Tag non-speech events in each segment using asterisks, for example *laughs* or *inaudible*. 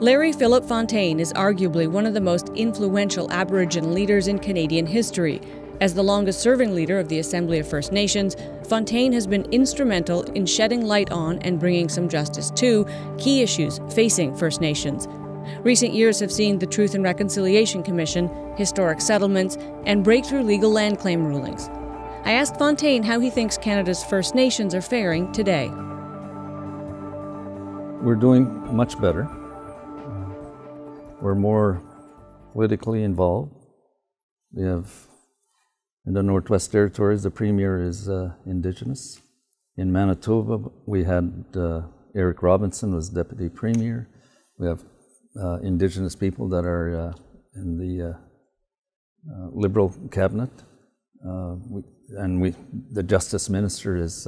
Larry Philip Fontaine is arguably one of the most influential Aboriginal leaders in Canadian history. As the longest serving leader of the Assembly of First Nations, Fontaine has been instrumental in shedding light on and bringing some justice to key issues facing First Nations. Recent years have seen the Truth and Reconciliation Commission, historic settlements, and breakthrough legal land claim rulings. I asked Fontaine how he thinks Canada's First Nations are faring today. We're doing much better. We're more politically involved. We have, in the Northwest Territories, the Premier is uh, Indigenous. In Manitoba, we had uh, Eric Robinson was Deputy Premier. We have uh, Indigenous people that are uh, in the uh, uh, Liberal cabinet. We, and we, the Justice Minister is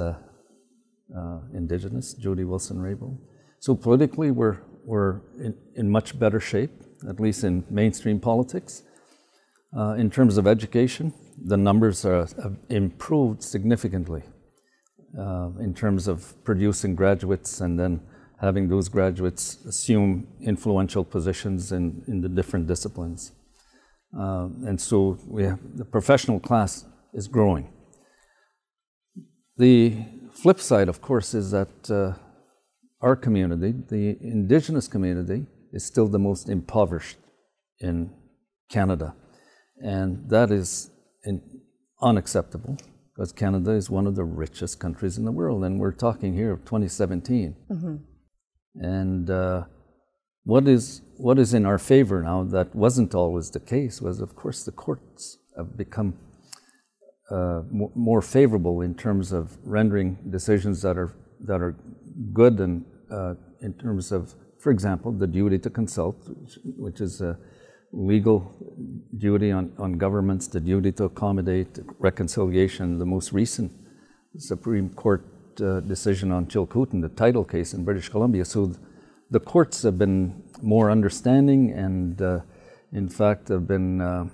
Indigenous, Jody Wilson-Raybould. So politically, we're we're in, in much better shape, at least in mainstream politics. Uh, in terms of education, the numbers are, have improved significantly uh, in terms of producing graduates and then having those graduates assume influential positions in, in the different disciplines. Uh, and so we have, the professional class is growing. The flip side, of course, is that uh, our community, the Indigenous community, is still the most impoverished in Canada. And that is in, unacceptable because Canada is one of the richest countries in the world. And we're talking here of 2017. Mm-hmm. And uh, what, is, what is in our favor now that wasn't always the case was, of course, the courts have become uh, more favorable in terms of rendering decisions that are, that are good and uh, in terms of, for example, the duty to consult, which, which is a legal duty on, on governments, the duty to accommodate reconciliation, the most recent Supreme Court uh, decision on Chilcotin, the title case in British Columbia. So the courts have been more understanding and, uh, in fact, have been uh,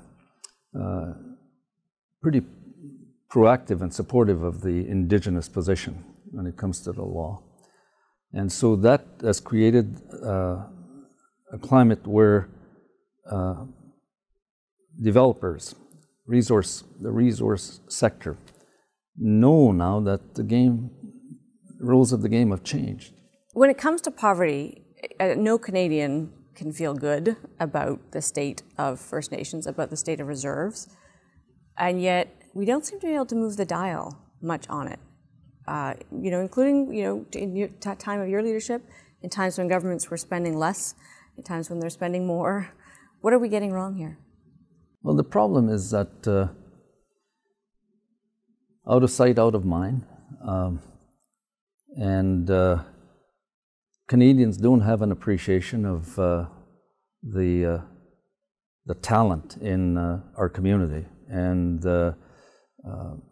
uh pretty proactive and supportive of the indigenous position when it comes to the law. And so that has created uh, a climate where uh, developers, resource, the resource sector, know now that the game, rules of the game have changed. When it comes to poverty, uh, no Canadian can feel good about the state of First Nations, about the state of reserves, and yet we don't seem to be able to move the dial much on it uh, you know, including, you know, in your time of your leadership, in times when governments were spending less, in times when they're spending more. What are we getting wrong here? Well, the problem is that uh, out of sight, out of mind. Um, and uh, Canadians don't have an appreciation of uh, the, uh, the talent in uh, our community. And uh,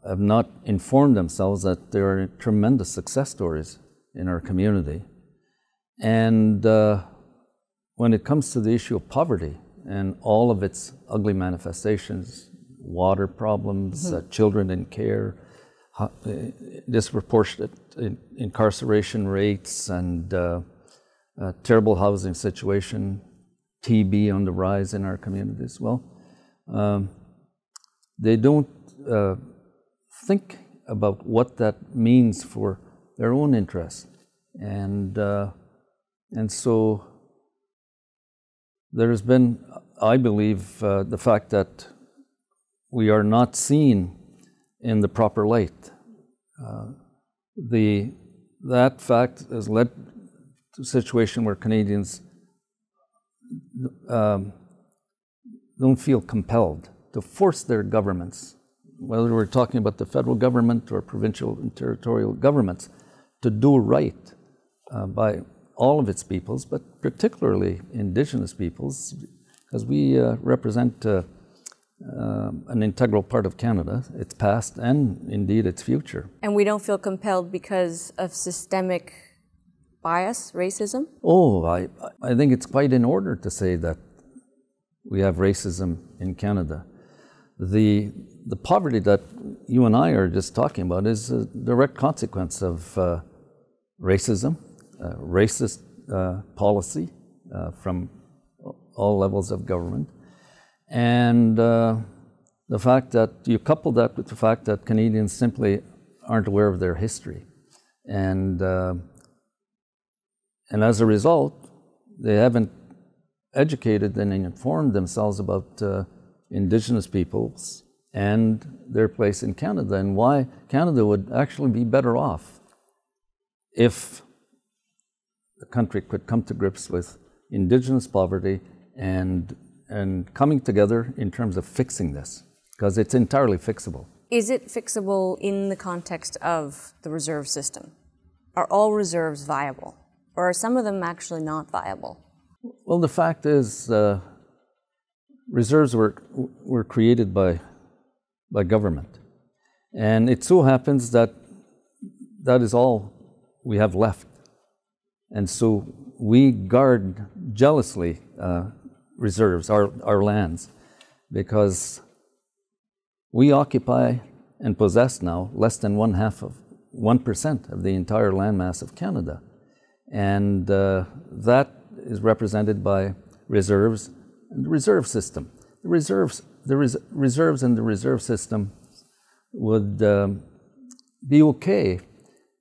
have not informed themselves that there are tremendous success stories in our community. And when it comes to the issue of poverty and all of its ugly manifestations, water problems, mm-hmm. uh, children in care, uh, disproportionate in- incarceration rates, and uh, terrible housing situation, TB on the rise in our communities. Well, um, they don't uh, think about what that means for their own interests. And, uh, and so there has been, I believe, uh, the fact that we are not seen in the proper light. Uh, the, that fact has led to a situation where Canadians um, don't feel compelled to force their governments whether we're talking about the federal government or provincial and territorial governments, to do right uh, by all of its peoples, but particularly indigenous peoples, because we uh, represent uh, um, an integral part of Canada, its past and indeed its future. And we don't feel compelled because of systemic bias, racism? Oh, I, I think it's quite in order to say that we have racism in Canada. The, the poverty that you and I are just talking about is a direct consequence of uh, racism, uh, racist uh, policy uh, from all levels of government, and uh, the fact that you couple that with the fact that Canadians simply aren't aware of their history. And, uh, and as a result, they haven't educated and informed themselves about uh, Indigenous peoples and their place in Canada and why Canada would actually be better off if the country could come to grips with Indigenous poverty and, and coming together in terms of fixing this, because it's entirely fixable. Is it fixable in the context of the reserve system? Are all reserves viable? Or are some of them actually not viable? Well, the fact is, uh, reserves were, were created by, by government. And it so happens that that is all we have left. And so we guard jealously uh, reserves, our, our lands, because we occupy and possess now less than one half of 1% of the entire landmass of Canada. And uh, that is represented by reserves and the reserve system. The reserves, the res- reserves and the reserve system would um, be okay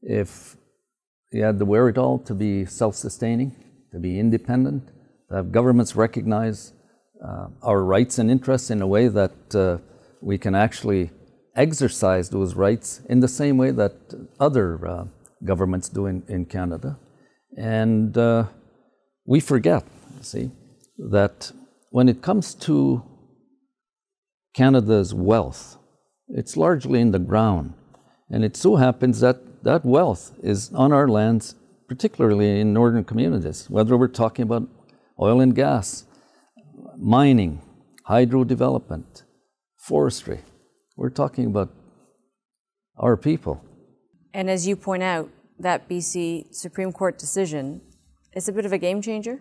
if you had the wherewithal to be self sustaining, to be independent, to have governments recognize uh, our rights and interests in a way that uh, we can actually exercise those rights in the same way that other uh, governments do in, in Canada. And uh, we forget, see, that when it comes to Canada's wealth, it's largely in the ground. And it so happens that that wealth is on our lands, particularly in northern communities, whether we're talking about oil and gas, mining, hydro development, forestry. We're talking about our people. And as you point out, that BC Supreme Court decision is a bit of a game changer?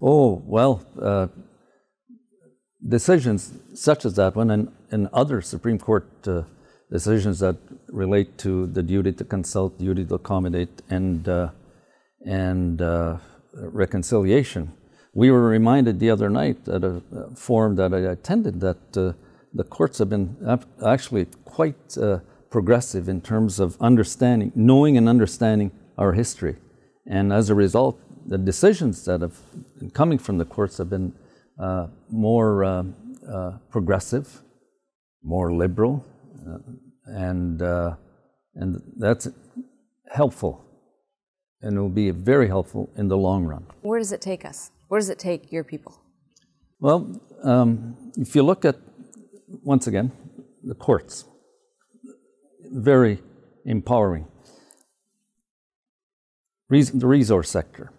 Oh, well, uh, decisions such as that one and, and other Supreme Court uh, decisions that relate to the duty to consult, duty to accommodate, and, uh, and uh, reconciliation. We were reminded the other night at a, a forum that I attended that uh, the courts have been actually quite uh, progressive in terms of understanding, knowing and understanding our history. And as a result, the decisions that have coming from the courts have been uh, more uh, uh progressive, more liberal, uh, and, uh, and that's helpful. And it will be very helpful in the long run. Where does it take us? Where does it take your people? Well, um, if you look at once again, the courts, very empowering. Reason the resource sector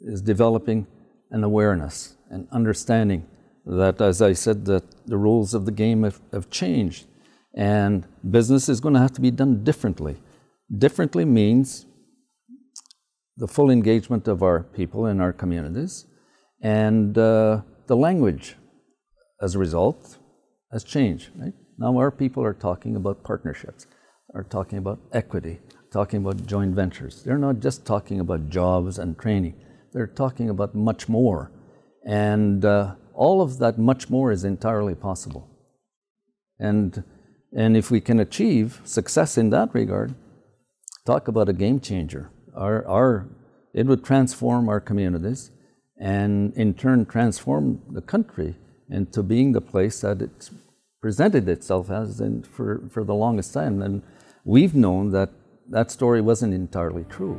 is developing an awareness and understanding that, as I said, that the rules of the game have, have changed and business is going to have to be done differently. Differently means the full engagement of our people in our communities and uh, the language as a result has changed. Right? Now our people are talking about partnerships, are talking about equity, talking about joint ventures. They're not just talking about jobs and training. They're talking about much more. And uh, all of that much more is entirely possible. And, and if we can achieve success in that regard, talk about a game changer. Our, our, it would transform our communities and in turn transform the country into being the place that it presented itself as in, for, for the longest time. And we've known that that story wasn't entirely true.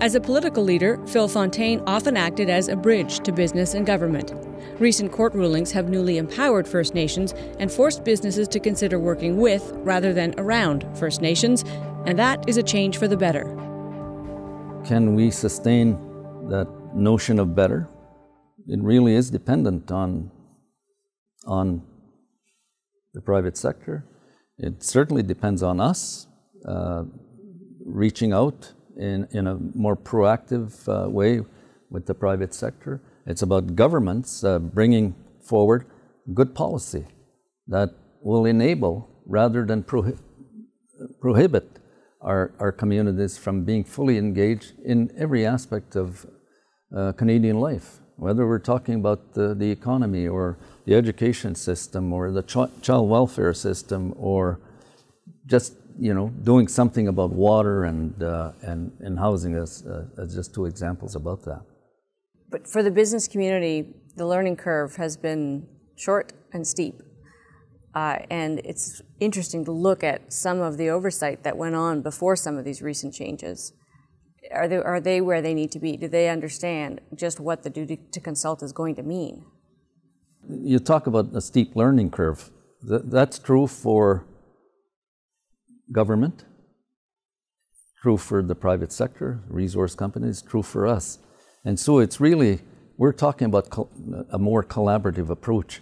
As a political leader, Phil Fontaine often acted as a bridge to business and government. Recent court rulings have newly empowered First Nations and forced businesses to consider working with rather than around First Nations, and that is a change for the better. Can we sustain that notion of better? It really is dependent on, on the private sector. It certainly depends on us uh, reaching out in, in a more proactive uh, way with the private sector. It's about governments uh, bringing forward good policy that will enable rather than prohi- prohibit our, our communities from being fully engaged in every aspect of uh, Canadian life, whether we're talking about the, the economy or the education system or the ch- child welfare system or just you know doing something about water and uh, and, and housing as, uh, as just two examples about that. But for the business community, the learning curve has been short and steep. Uh, and it's interesting to look at some of the oversight that went on before some of these recent changes. Are they, are they where they need to be? Do they understand just what the duty to consult is going to mean? You talk about a steep learning curve. That's true for government, true for the private sector, resource companies, true for us. And so it's really, we're talking about a more collaborative approach.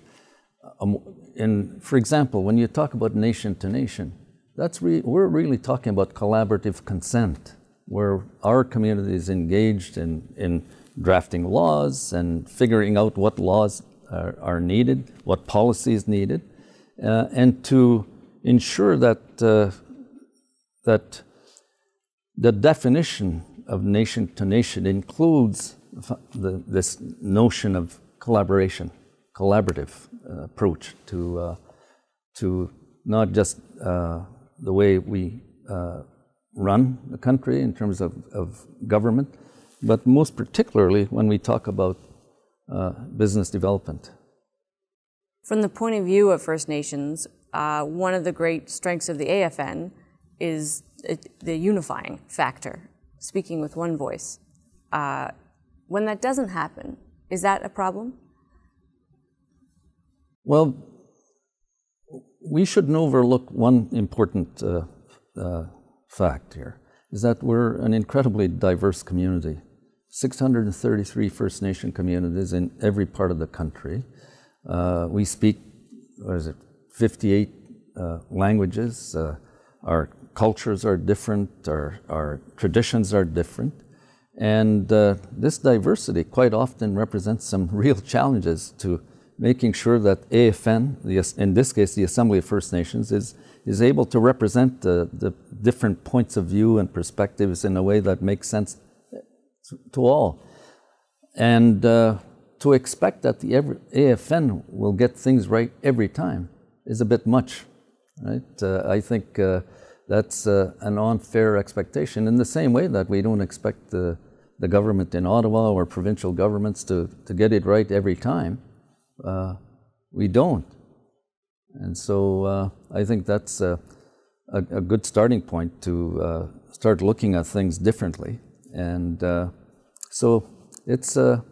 And for example, when you talk about nation to nation, that's re- we're really talking about collaborative consent, where our community is engaged in, in drafting laws and figuring out what laws are, are needed, what policies needed, uh, and to ensure that, uh, that the definition of nation to nation includes the, this notion of collaboration, collaborative uh, approach to, uh, to not just uh, the way we run the country in terms of, of government, but most particularly when we talk about uh, business development. From the point of view of First Nations, uh, one of the great strengths of the AFN is the unifying factor, speaking with one voice. Uh, when that doesn't happen, is that a problem? Well, we shouldn't overlook one important uh, uh, fact here is that we're an incredibly diverse community. 633 First Nation communities in every part of the country. Uh, we speak, what is it, 58 uh, languages. Uh, our cultures are different, our, our traditions are different. And uh, this diversity quite often represents some *laughs* real challenges to making sure that AFN, the, in this case the Assembly of First Nations, is, is able to represent the, the different points of view and perspectives in a way that makes sense to all. And uh, to expect that the AFN will get things right every time is a bit much, right? Uh, I think uh, that's uh, an unfair expectation in the same way that we don't expect the, the government in Ottawa or provincial governments to, to get it right every time uh, we don't. And so uh, I think that's a, a, a, good starting point to uh, start looking at things differently. And uh, so it's, a,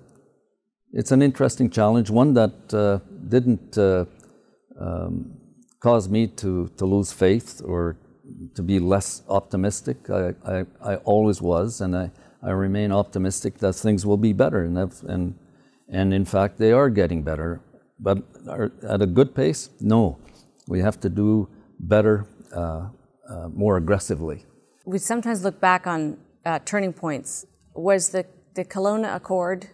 it's an interesting challenge, one that uh, didn't uh, um, cause me to, to lose faith or to be less optimistic. I, I, I always was, and I, I remain optimistic that things will be better. And, and and in fact, they are getting better. But are at a good pace? No. We have to do better, uh, uh, more aggressively. We sometimes look back on uh, turning points. Was the, the Kelowna Accord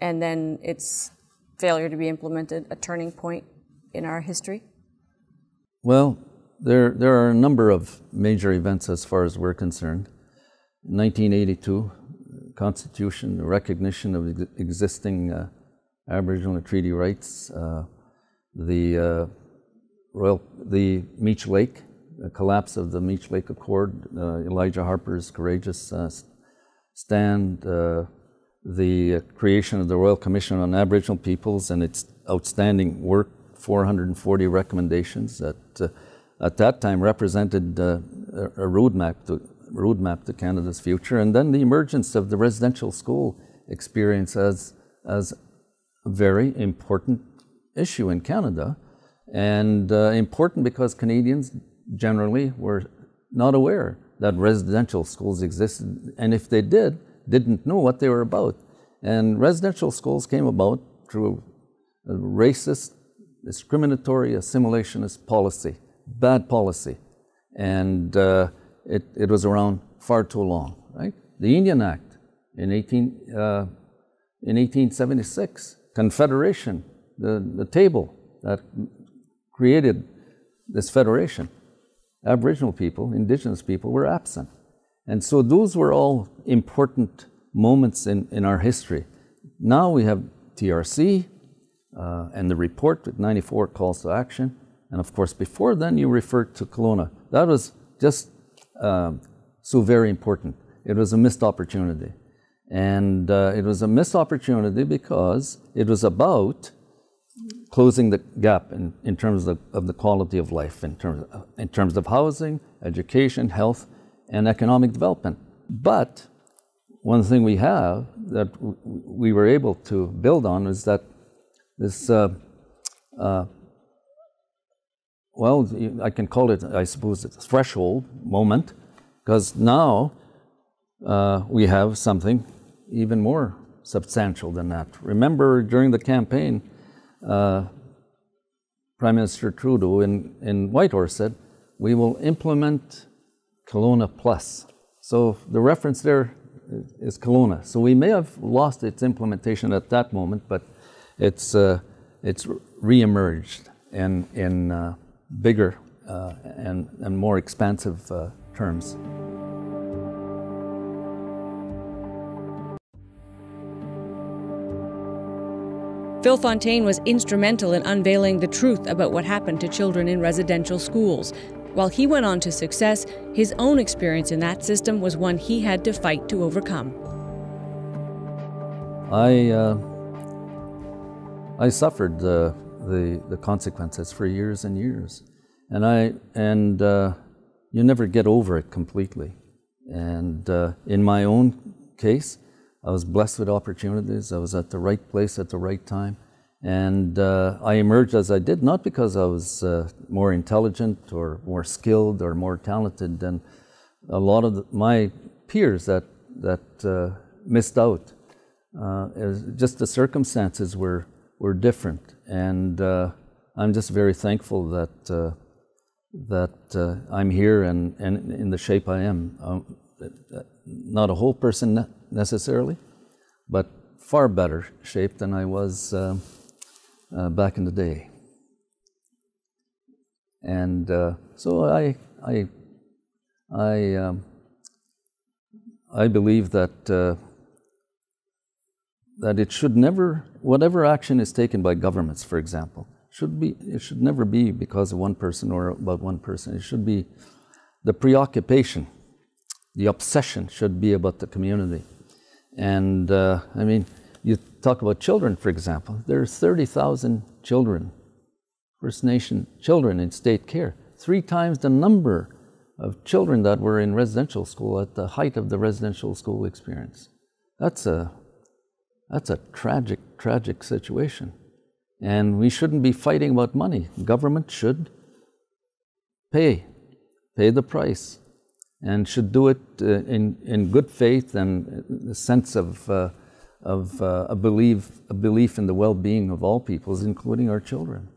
and then its failure to be implemented a turning point in our history? Well, there, there are a number of major events as far as we're concerned. 1982, Constitution, the recognition of ex- existing uh, Aboriginal treaty rights, uh, the uh, Royal, the Meech Lake, the collapse of the Meech Lake Accord, uh, Elijah Harper's courageous uh, stand, uh, the creation of the Royal Commission on Aboriginal Peoples and its outstanding work, 440 recommendations that at that time represented a roadmap to to Canada's future, and then the emergence of the residential school experience as, as a very important issue in Canada, and uh, important because Canadians generally were not aware that residential schools existed, and if they did, didn't know what they were about. And residential schools came about through a racist discriminatory assimilationist policy, bad policy. And uh, it, it was around far too long, right? The Indian Act in, 18, uh, in 1876, Confederation, the, the table that created this federation, Aboriginal people, Indigenous people were absent. And so those were all important moments in, in our history. Now we have TRC uh, and the report with 94 calls to action. And of course, before then, you referred to Kelowna. That was just um, so very important. It was a missed opportunity. And uh, it was a missed opportunity because it was about closing the gap in, in terms of, of the quality of life, in terms of, in terms of housing, education, health, and economic development. But one thing we have that we were able to build on is that this, uh, uh, well, I can call it, I suppose, a threshold moment, because now uh, we have something even more substantial than that. Remember during the campaign, uh, Prime Minister Trudeau in, in Whitehorse said, we will implement Kelowna Plus. So the reference there is Kelowna. So we may have lost its implementation at that moment, but it's, uh, it's reemerged in, in uh, bigger uh, and, and more expansive uh, terms. Phil Fontaine was instrumental in unveiling the truth about what happened to children in residential schools. While he went on to success, his own experience in that system was one he had to fight to overcome. I, uh, I suffered the, the, the, consequences for years and years. And, I, and uh, you never get over it completely. And uh, in my own case, I was blessed with opportunities. I was at the right place at the right time. And uh, I emerged as I did, not because I was uh, more intelligent or more skilled or more talented than a lot of the, my peers that, that uh, missed out. Uh, just the circumstances were, were different. And uh, I'm just very thankful that, uh, that I'm here and, and in the shape I am. Um, not a whole person necessarily, but far better shape than I was uh, uh, back in the day. And uh, so I, I, I, um, I believe that uh, that it should never, whatever action is taken by governments, for example, should be it should never be because of one person or about one person. It should be the preoccupation, the obsession should be about the community and uh, I mean, you talk about children, for example. There are 30,000 children, First Nation children in state care, three times the number of children that were in residential school at the height of the residential school experience. That's a, that's a tragic, tragic situation. And we shouldn't be fighting about money. Government should pay, pay the price and should do it uh, in, in good faith and a sense of, uh, of uh, a, belief, a belief in the well being of all peoples, including our children.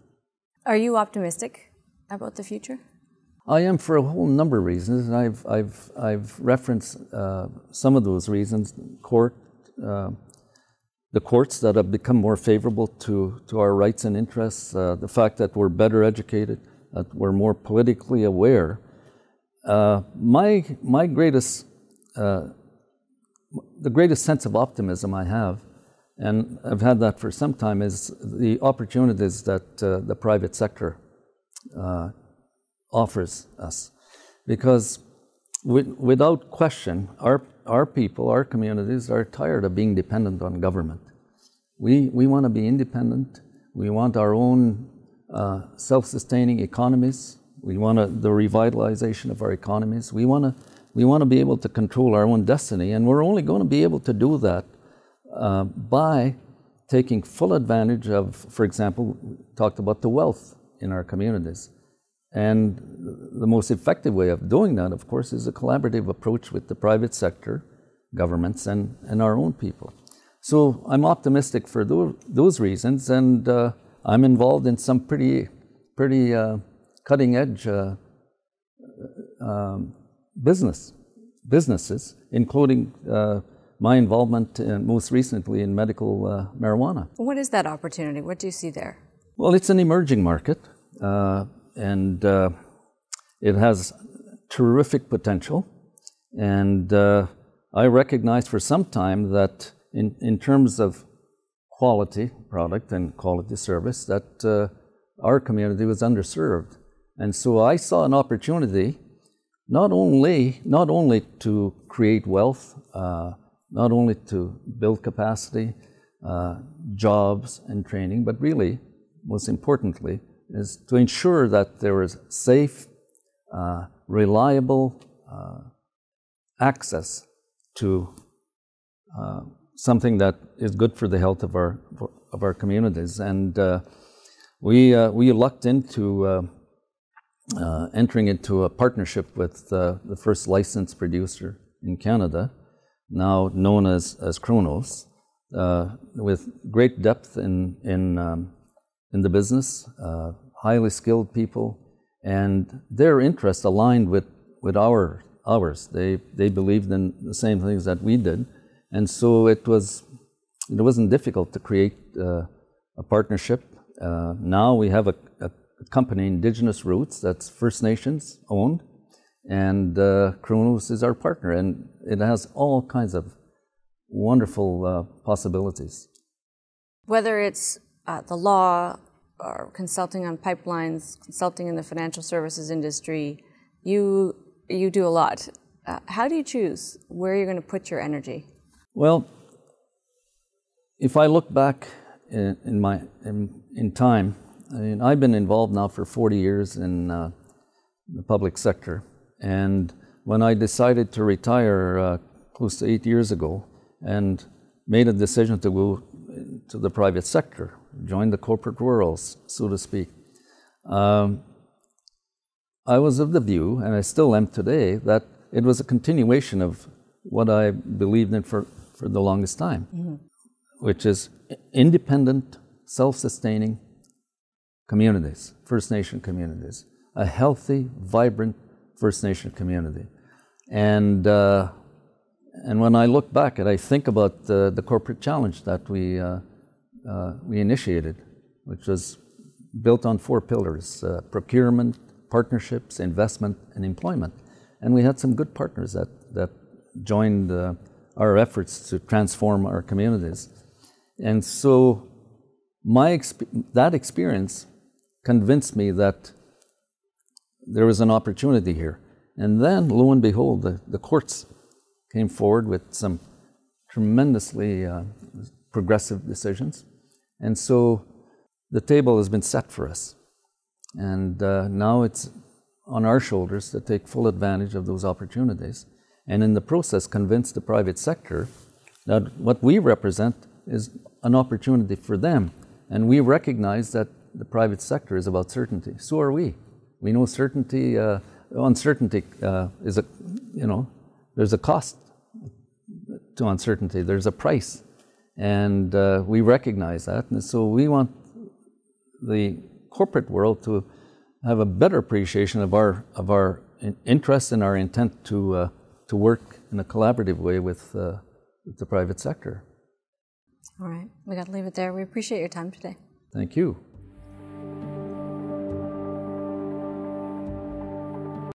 Are you optimistic about the future? I am for a whole number of reasons, and I've, I've, I've referenced uh, some of those reasons. Court, uh, the courts that have become more favorable to, to our rights and interests, uh, the fact that we're better educated, that we're more politically aware, uh, my, my greatest, uh, the greatest sense of optimism I have, and I've had that for some time, is the opportunities that uh, the private sector uh, offers us. Because without question, our, our people, our communities are tired of being dependent on government. We, we want to be independent. We want our own uh, self sustaining economies. We want the revitalization of our economies. We want to we want to be able to control our own destiny, and we're only going to be able to do that uh, by taking full advantage of, for example, we talked about the wealth in our communities. And the most effective way of doing that, of course, is a collaborative approach with the private sector, governments, and, and our own people. So I'm optimistic for those those reasons, and uh, I'm involved in some pretty, pretty uh, cutting edge uh, um, business, businesses, including uh, my involvement in, most recently in medical uh, marijuana. What is that opportunity? What do you see there? Well, it's an emerging market, uh, and uh, it has terrific potential. And uh, I recognized for some time that in, in terms of quality product and quality service, that uh, our community was underserved. And so I saw an opportunity not only, not only to create wealth, uh, not only to build capacity, uh, jobs, and training, but really, most importantly, is to ensure that there is safe, uh, reliable uh, access to uh, something that is good for the health of our of our communities. And uh, we we lucked into entering into a partnership with the first licensed producer in Canada now known as, as Cronos, uh, with great depth in, in, um, in the business, uh, highly skilled people, and their interests aligned with, with our, ours. They, they believed in the same things that we did, and so it, was, it wasn't difficult to create uh, a partnership. Uh, now we have a, a company, Indigenous Roots, that's First Nations owned, and uh, Cronos is our partner, and it has all kinds of wonderful uh, possibilities. Whether it's uh, the law or consulting on pipelines, consulting in the financial services industry, you you do a lot. Uh, how do you choose where you're going to put your energy? Well, if I look back in, in my in, in, time, I mean, I've been involved now for 40 years in uh, the public sector and when I decided to retire uh, close to eight years ago and made a decision to go to the private sector, join the corporate world, so to speak, um, I was of the view, and I still am today, that it was a continuation of what I believed in for, for the longest time, mm-hmm. which is independent, self sustaining communities, First Nation communities, a healthy, vibrant First Nation community. And, uh, and when I look back and I think about the, the corporate challenge that we, uh, uh, we initiated, which was built on four pillars uh, procurement, partnerships, investment, and employment. And we had some good partners that, that joined uh, our efforts to transform our communities. And so my exp- that experience convinced me that there was an opportunity here. And then, lo and behold, the, the courts came forward with some tremendously uh, progressive decisions. And so the table has been set for us. And uh, now it's on our shoulders to take full advantage of those opportunities. And in the process, convince the private sector that what we represent is an opportunity for them. And we recognize that the private sector is about certainty. So are we. We know certainty, uh, uncertainty uh, is a, you know, there's a cost to uncertainty. There's a price, and uh, we recognize that. And so we want the corporate world to have a better appreciation of our of our interest and our intent to uh, to work in a collaborative way with, uh, with the private sector. All right, we got to leave it there. We appreciate your time today. Thank you.